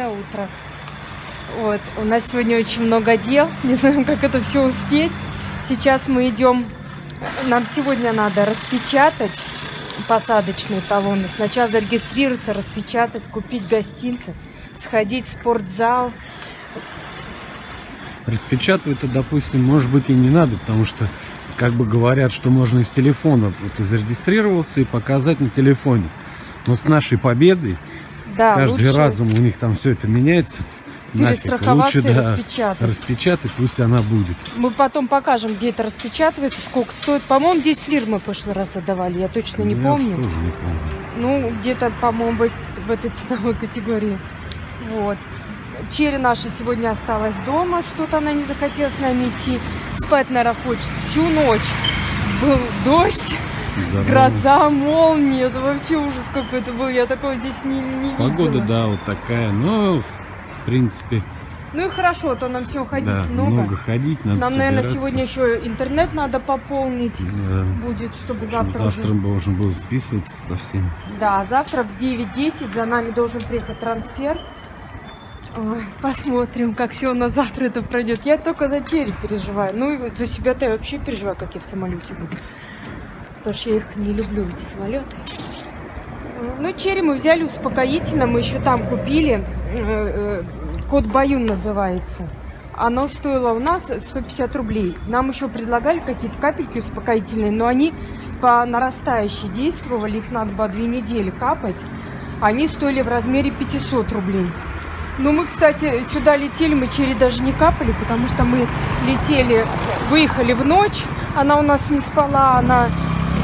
Доброе утро. Вот, у нас сегодня очень много дел. Не знаем, как это все успеть. Сейчас мы идем. Нам сегодня надо распечатать посадочные талоны. Сначала зарегистрироваться, распечатать, купить гостинцы, сходить в спортзал. Распечатывать-то, допустим, может быть и не надо, потому что как бы говорят, что можно из телефона. Вот ты зарегистрировался и показать на телефоне. Но с нашей победой Да, каждый лучше разом у них там все это меняется. Нафиг. перестраховаться Лучше и да, распечатать. распечатать, пусть она будет. Мы потом покажем, где это распечатывается, сколько стоит. По-моему, 10 лир мы в прошлый раз отдавали, я точно не Я помню. тоже не помню. Ну, где-то, по-моему, в этой ценовой категории. Вот. Черри наша сегодня осталась дома, что-то она не захотела с нами идти. Спать, наверное, хочет всю ночь. Был дождь, Здорово. гроза, молния. Это вообще ужас какой-то был. Я такого здесь не, не Погода, видела. да, вот такая. Но, в принципе, Ну и хорошо, а то нам все ходить да, много. много ходить, надо Нам, наверное, собираться. сегодня еще интернет надо пополнить. Да. Будет, чтобы Чтоб завтра, завтра уже... должен был списываться совсем. Да, завтра в 9.10 за нами должен приехать трансфер. Ой, посмотрим, как все у нас завтра это пройдет. Я только за Черри переживаю. Ну, и за себя-то я вообще переживаю, как я в самолете буду. Потому что я их не люблю, эти самолеты. Ну, Черри мы взяли успокоительно. Мы еще там купили. э, э, Кот Баюн называется. Оно стоило у нас 150 рублей. Нам еще предлагали какие-то капельки успокоительные, но они по нарастающей действовали. Их надо было две недели капать. Они стоили в размере 500 рублей. Ну, мы, кстати, сюда летели, мы черри даже не капали, потому что мы летели, выехали в ночь, она у нас не спала, она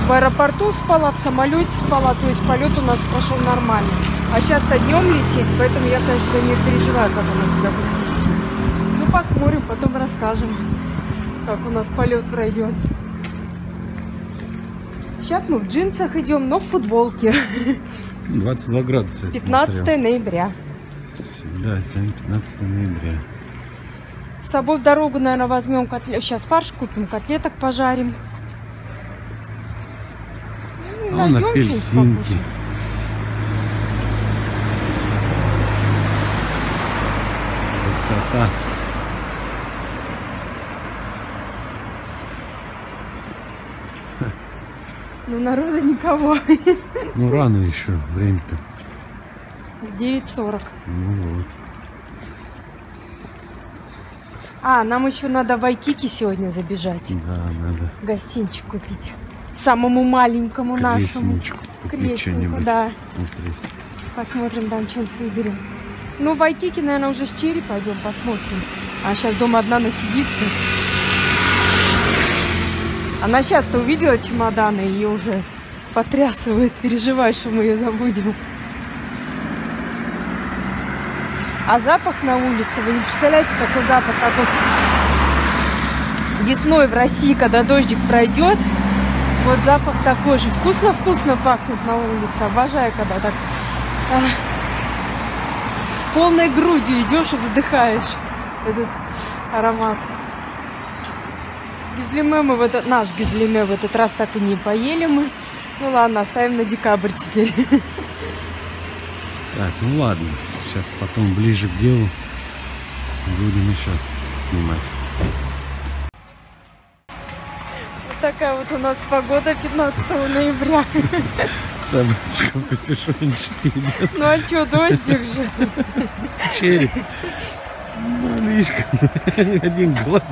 в аэропорту спала, в самолете спала, то есть полет у нас прошел нормально. А сейчас-то днем лететь, поэтому я, конечно, нее переживаю, как она себя будет вести. Ну, посмотрим, потом расскажем, как у нас полет пройдет. Сейчас мы в джинсах идем, но в футболке. 22 градуса. я 15 смотрел. ноября. Да, сегодня 15 ноября. С собой в дорогу, наверное, возьмем котлет. Сейчас фарш купим, котлеток пожарим. Найдем что-нибудь апельсинки. Красота. Ну, народа никого. Ну, рано еще, время-то. 9.40. Ну вот. А, нам еще надо в Айкики сегодня забежать. Да, надо Гостинчик купить. Самому маленькому нашему. что-нибудь. да. Смотри. Посмотрим, там что-нибудь выберем. Ну, в Айкики, наверное, уже с Черри пойдем посмотрим. А сейчас дома одна насидится. Она сейчас-то увидела чемоданы и ее уже потрясывает, переживает, что мы ее забудем. А запах на улице, вы не представляете, какой запах, как вот весной в России, когда дождик пройдет, вот запах такой же. Вкусно-вкусно пахнет на улице. Обожаю, когда так ах, полной грудью идешь и вздыхаешь этот аромат. Гюзлиме мы в этот, наш гюзлиме в этот раз так и не поели мы. Ну ладно, оставим на декабрь теперь. Так, ну ладно. Сейчас потом ближе к делу будем еще снимать. Такая вот у нас погода 15 ноября. Собачка в капюшончике идет. Ну а что, дождик же. Череп. Малышка. Один глаз.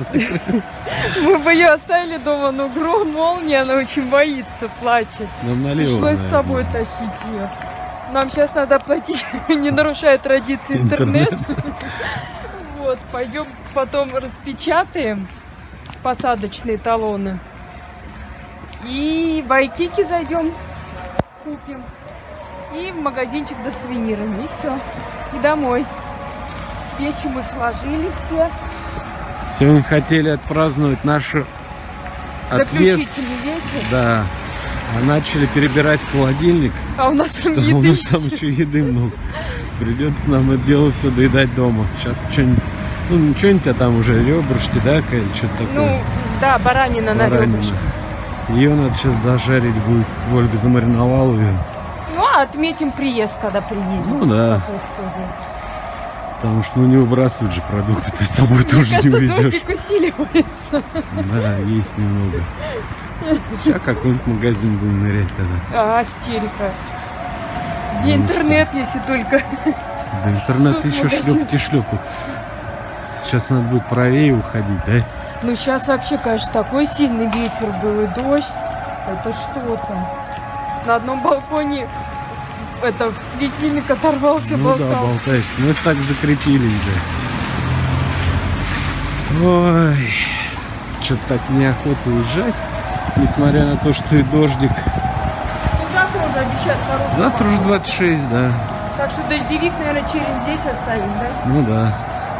Мы бы ее оставили дома, но гром, молния, она очень боится, плачет. Нам налево, Пришлось с наверное. собой тащить ее. Нам сейчас надо платить, не нарушая традиции интернет. Вот, пойдем потом распечатаем посадочные талоны. И в Айкики зайдем, купим. И в магазинчик за сувенирами. И все. И домой. Вещи мы сложили все. Сегодня хотели отпраздновать нашу отъезд. Заключительный вечер. Да. А начали перебирать холодильник. А у нас там еды у нас там еще. еды много. Придется нам это дело все доедать дома. Сейчас что-нибудь, ну что-нибудь, а там уже ребрышки, да, или что-то Ну, такое. да, баранина на Баранина. Ее надо сейчас дожарить будет. Ольга замариновала ее. Ну, а отметим приезд, когда приедем. Ну да. Потому что ну не выбрасывать же продукты, ты с собой Мне тоже не кажется, увезешь. дождик усиливается. Да, есть немного. Сейчас какой-нибудь магазин будем нырять тогда. А, Штерика. Где Ну, интернет, если только. Да интернет Тут еще магазин. шлепки. Сейчас надо будет правее уходить, да? Ну, сейчас вообще, конечно, такой сильный ветер был и дождь. Это что там? На одном балконе это светильник оторвался, Ну да, болтал. болтается. Ну это так закрепились, да. Ой, что-то так неохота уезжать. Несмотря на то, что и дождик. Ну, завтра уже обещают хороший Завтра уже погоду. 26, да. Так что дождевик, наверное, через здесь оставим, да? Ну да.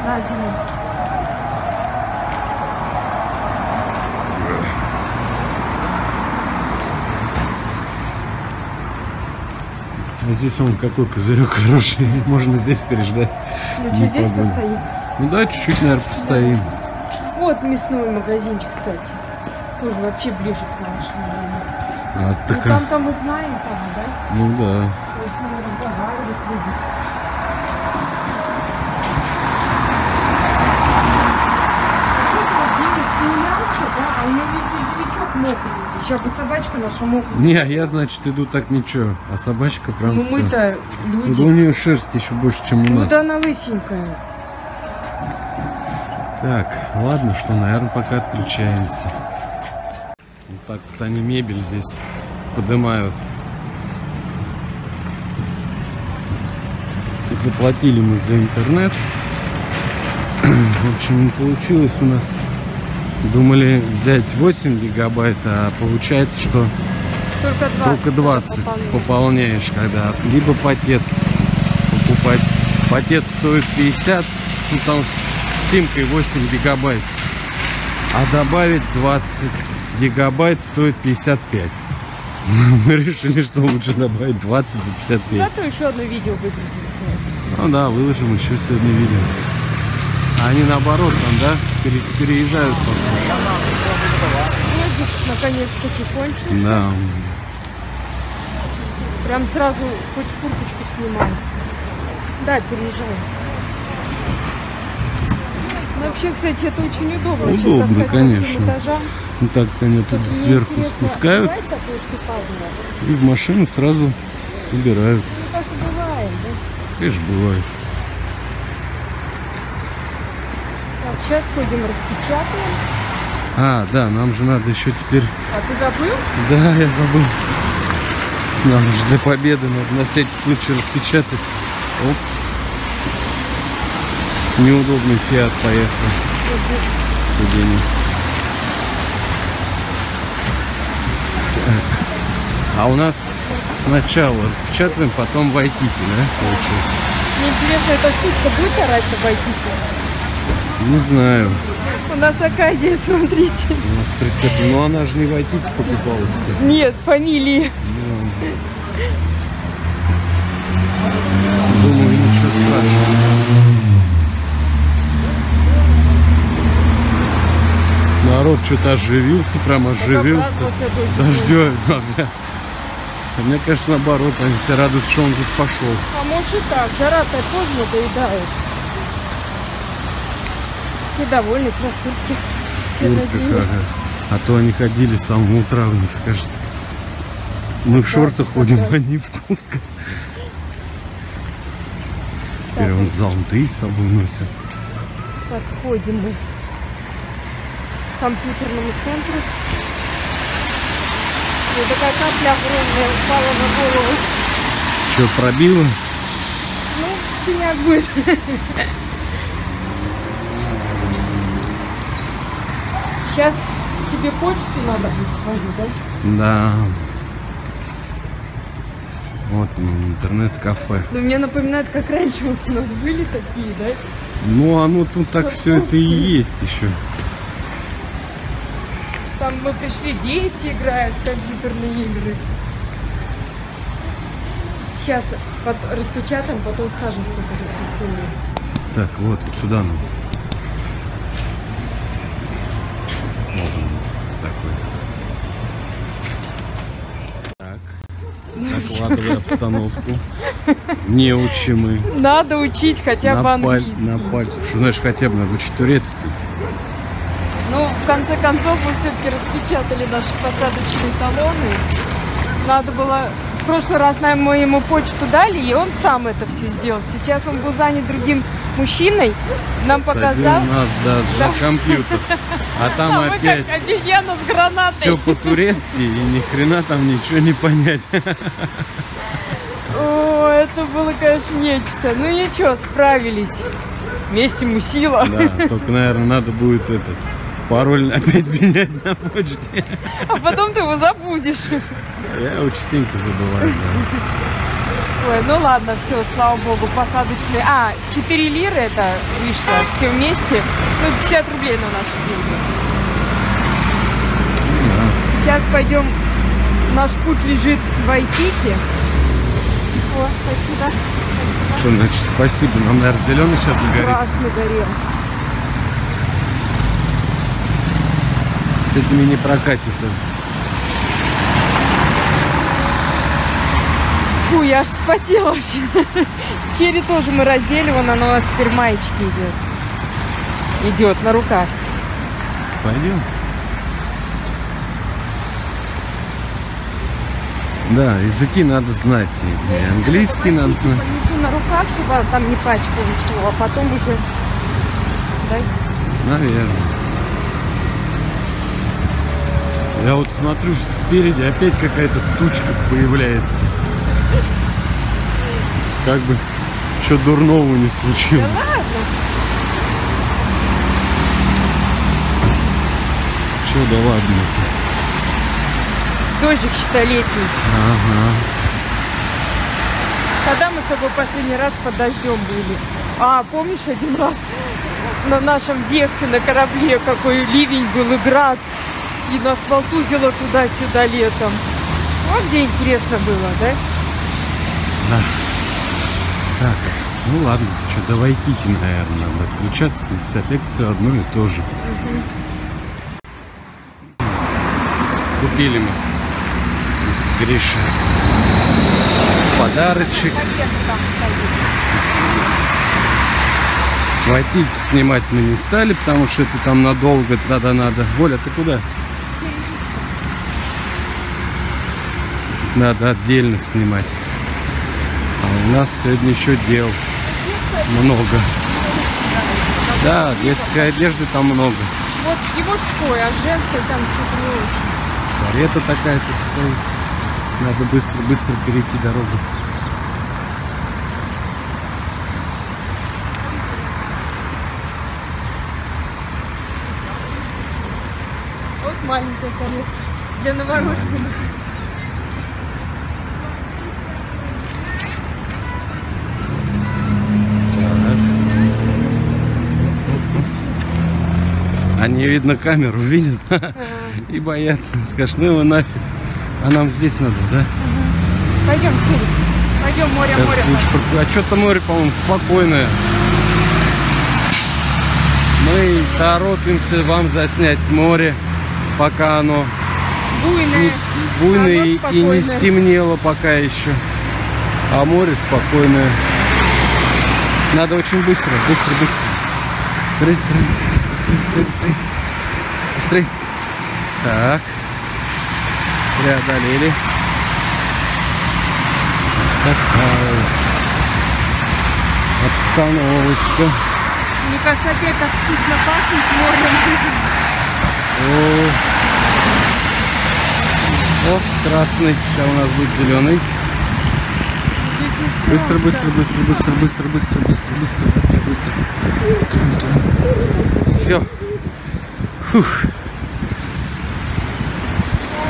На зиму. Вот здесь он какой козырек хороший. Можно здесь переждать. Ну, что, здесь постоим? Ну да, чуть-чуть, наверное, постоим. Вот мясной магазинчик, кстати. Тоже вообще ближе к нашему дому. А, Ну, такая- там-то мы знаем, там, да? Ну да. То есть нам разговаривать любят. А? А у меня весь мокрый. Сейчас бы собачка наша мокрая. Не, я, значит, иду так ничего. А собачка прям Ну мы-то Да у люди. нее шерсть еще больше, чем у Ну нас. да она лысенькая. Так, ладно, что, наверное, пока отключаемся. Вот так вот они мебель здесь поднимают. Заплатили мы за интернет. В общем, не получилось у нас. Думали взять 8 гигабайт, а получается, что Только 20. только 20 пополнение. пополняешь, когда либо пакет покупать. Пакет стоит 50, ну там с симкой 8 гигабайт. А добавить 20 гигабайт стоит 55. Мы решили, что лучше добавить 20 за 55. Зато еще одно видео выгрузим сегодня. Ну да, выложим еще сегодня видео. А они наоборот там, да, пере- переезжают. Дождик наконец-таки кончился. Да. Прям сразу хоть курточку снимаем. Да, переезжаем. Ну, вообще, кстати, это очень удобно. Удобно, по конечно. этажам. Ну так они Тут мне сверху спускают такое, и в машину сразу убирают. Ну, бывает, да? Конечно, бывает. Так, сейчас ходим, распечатаем. А, да, нам же надо еще теперь... А ты забыл? Да, я забыл. Нам же для победы надо на всякий случай распечатать. Опс. Неудобный фиат поехал. Сиденье. А у нас сначала распечатываем, потом в Айтике, да, получается? Мне интересно, эта штучка будет орать-то в Айтике? Не знаю. У нас Акадия, смотрите. У нас прицеп. Ну она же не в Айтике покупалась. Нет, фамилии. Думаю, ничего страшного. Народ что-то оживился, прям оживился. Дождем. А мне кажется, наоборот, они все радуются, что он тут пошел. А может и так, жара-то тоже надоедает. Все довольны, с раскрутки. Все какая. А то они ходили с самого утра, у них скажет. Мы в шортах ходим, а они в куртках. Теперь он зонты с собой носит. Подходим мы к компьютерному центру. И такая капля огромная упала на голову. Че, пробило? Ну, синяк будет. Сейчас тебе почту надо будет свою, да? Да. Вот интернет-кафе. Ну, мне напоминает, как раньше вот у нас были такие, да? Ну, оно тут так все это и есть еще. Там мы пришли, дети играют в компьютерные игры. Сейчас распечатаем, потом скажем, сколько это все стоит. Так, вот, вот сюда надо. Вот он такой. Так. Так, складывай обстановку. Не учи мы. Надо учить хотя бы паль- английский. на пальцах. Что значит хотя бы надо учить турецкий? Ну, в конце концов, мы все-таки распечатали наши посадочные талоны. Надо было... В прошлый раз нам мы ему почту дали, и он сам это все сделал. Сейчас он был занят другим мужчиной, нам показал. Садил нас, да, Да. за компьютер. А там А опять как обезьяна с гранатой. все по-турецки, и ни хрена там ничего не понять. О, это было, конечно, нечто. Ну ничего, справились. Вместе мы сила. Да, только, наверное, надо будет этот пароль опять менять на почте. А потом ты его забудешь. Я его частенько забываю, да. Ой, ну ладно, все, слава богу, посадочные. А, 4 лиры это вышло все вместе. Ну, 50 рублей на наши деньги. Да. Сейчас пойдем. Наш путь лежит в Айтике. О, спасибо. Что значит спасибо? Нам, наверное, зеленый сейчас загорится. Красный горел. С этими не прокатит. Фу, я аж вспотела вообще. Черри тоже мы раздели, вон она у нас теперь маечки идет. Идет на руках. Пойдем. Да, языки надо знать. И английский надо знать. Понесу на руках, чтобы там не пачкала ничего, а потом уже... Дай. Наверное. Я вот смотрю спереди, опять какая-то тучка появляется. Как бы что дурного не случилось. Да ладно. Че да ладно. Дождик, считай, летний. Ага. Когда мы с тобой последний раз под дождем были? А, помнишь один раз на нашем Зевсе на корабле какой ливень был и град? И нас волтузило туда-сюда летом. Вот где интересно было, да? Да. Так, ну ладно, что до Вайкики, наверное, надо отключаться. Здесь опять все одно и то же. Купили мы Гриша подарочек. Вайкики снимать мы не стали, потому что это там надолго тогда надо. Оля, ты куда? Надо отдельно снимать. У нас сегодня еще дел много. Да, детской одежды там много. Вот и мужской, а женской там что-то не очень. Карета такая тут стоит. Надо быстро-быстро перейти дорогу. Вот маленькая карета для новорожденных. Они, видно, камеру видят и боятся. Скажешь, ну его нафиг. А нам здесь надо, да? Пойдем, Чири. Пойдем, море, Сейчас море. лучше А что-то море, по-моему, спокойное. Мы торопимся вам заснять море, пока оно Буйное. не буйное и- и не стемнело пока еще. А море спокойное. Надо очень быстро, быстро, быстро. Быстрей, быстрей. Быстрей. Так. Преодолели. Такая обстановочка. Мне кажется, опять так вкусно пахнет морем. О, О, красный. Сейчас у нас будет зеленый. Быстро, быстро, быстро, быстро, быстро, быстро, быстро, быстро, быстро, быстро. Все. Фух.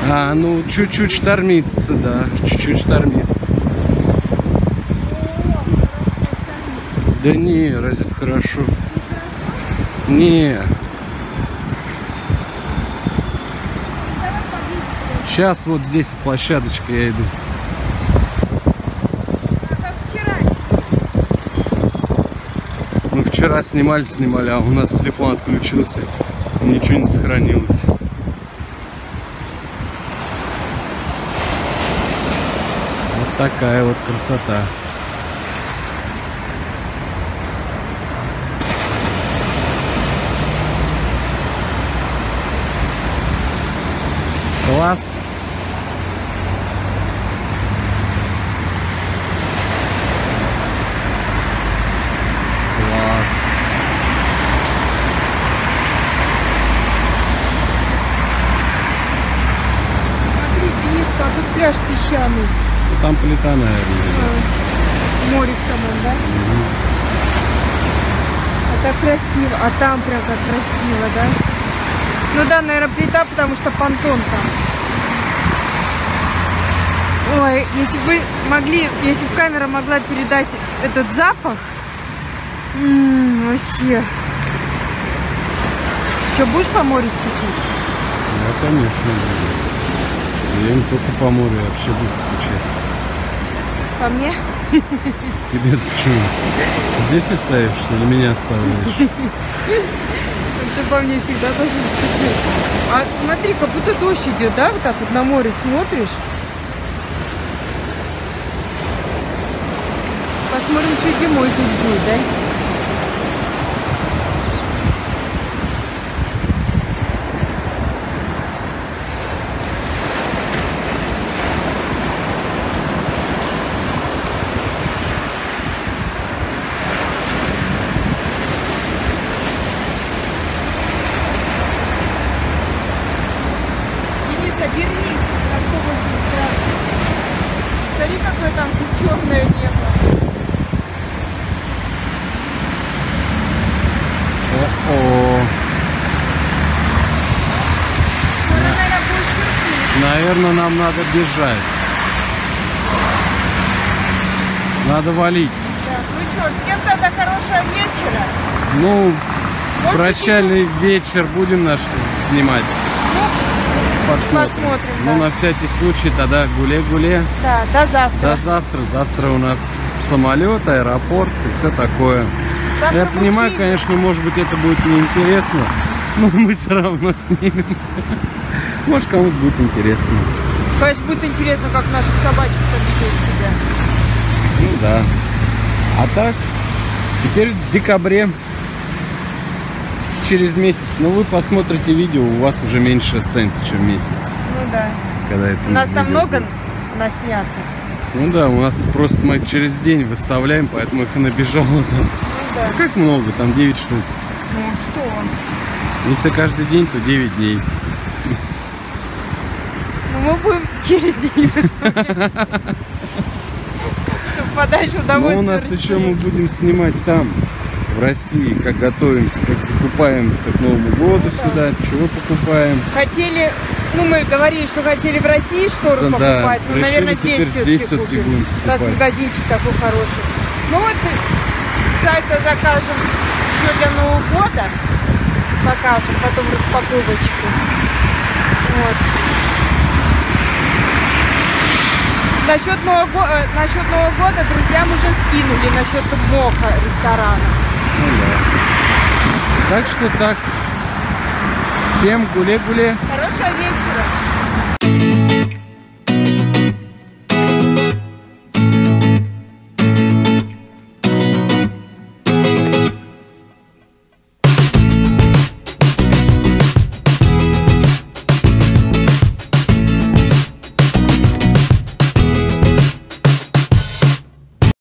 А, ну, чуть-чуть штормится, да, чуть-чуть штормит. Да не, разве хорошо? Не. Сейчас вот здесь площадочка я иду. Как вчера. Мы вчера снимали, снимали, а у нас телефон отключился. И ничего не сохранилось. Вот такая вот красота. Класс. Смотри, Дениска, а тут пляж песчаный. Ну, Там плита, наверное. А, Море в самом, да? А так красиво. А там прям как красиво, да? Ну да, наверное, плита, потому что понтон там. Ой, если бы могли, если бы камера могла передать этот запах, м, вообще. Что, будешь по морю скучать? Да, конечно. Я не только по морю вообще буду скучать. По мне? Тебе почему? Здесь оставишь или меня оставляешь? Ты по мне всегда должен скучать. А смотри, как будто дождь идет, да? Вот так вот на море смотришь. Посмотрим, что зимой здесь будет, да? Обернись. Какого звезда. Смотри, какое там черное небо. О-о. Ну, это, наверное, нам надо бежать. Надо валить. Да. Ну что, всем тогда хорошего вечера. Ну, Может, прощальный вечер будем наш снимать. Посмотрим. Посмотрим, Ну, да. на всякий случай тогда гуле-гуле. да, до завтра. До завтра. Завтра у нас самолет, аэропорт и все такое. Завтра Я понимаю, учении. конечно, может быть, это будет неинтересно, но мы все равно снимем. Может, кому-то будет интересно. Конечно, будет интересно, как наша собачка поведет себя. Ну да. А так, теперь в декабре, через месяц, ну вы посмотрите видео, у вас уже меньше останется, чем месяц. Ну да. Когда это У нас там видео много наснято. Ну да, у нас просто мы через день выставляем, поэтому их и набежало там. Ну да. Как много, там 9 штук. Ну что? Если каждый день, то 9 дней. Ну мы будем через день выставлять. Чтобы подальше Но удовольствие у нас еще мы будем снимать там, в России, как готовимся, как закупаемся к Новому году да. сюда, чего покупаем. Хотели, ну мы говорили, что хотели в России шторы Да, покупать, но, решили наверное, здесь все-таки всё-таки купим. будем Раз магазинчик такой хороший. Ну вот с сайта закажем все для Нового года. Покажем потом распаковочку. Вот. Насчет Нового, го- э, насчет Нового года друзьям уже скинули насчет моха ресторана. Ну да. Так что так. Всем гуле-гуле. Хорошего вечера.